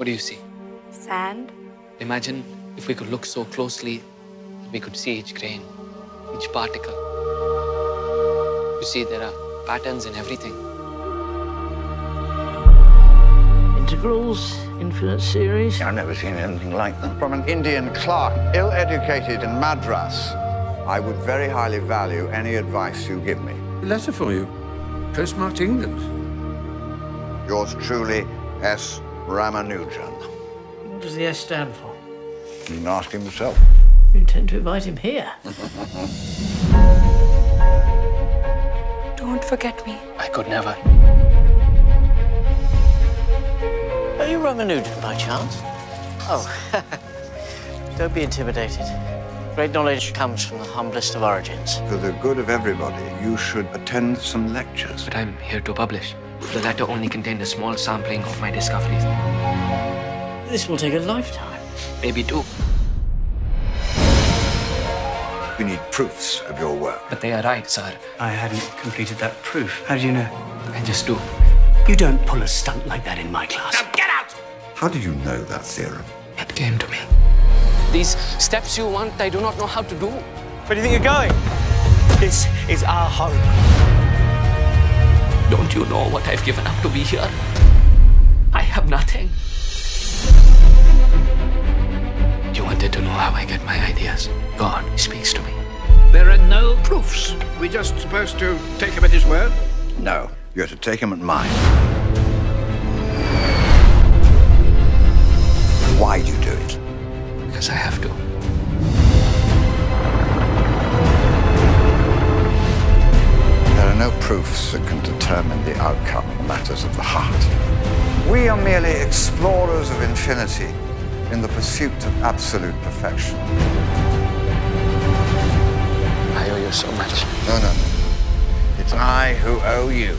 What do you see? Sand? Imagine if we could look so closely that we could see each grain, each particle. You see, there are patterns in everything. Integrals, infinite series. I've never seen anything like them. From an Indian clerk, ill educated in Madras, I would very highly value any advice you give me. A letter for you. Postmarked England. Yours truly, S. Ramanujan. What does the S stand for? You can ask him yourself. You intend to invite him here? Don't forget me. I could never. Are you Ramanujan by chance? Oh, don't be intimidated. Great knowledge comes from the humblest of origins. For the good of everybody, you should attend some lectures. But I'm here to publish. The letter only contained a small sampling of my discoveries. This will take a lifetime. Maybe two. We need proofs of your work. But they are right, sir. I hadn't completed that proof. How do you know? I just do. You don't pull a stunt like that in my class. Now get out! How do you know that theorem? It came to me. These steps you want, I do not know how to do. Where do you think you're going? This is our home. Don't you know what I've given up to be here? I have nothing. You wanted to know how I get my ideas. God speaks to me. There are no proofs. We're just supposed to take him at his word. No, you're to take him at mine. No proofs that can determine the outcome of matters of the heart. We are merely explorers of infinity in the pursuit of absolute perfection. I owe you so much. No, no, no. It's I who owe you.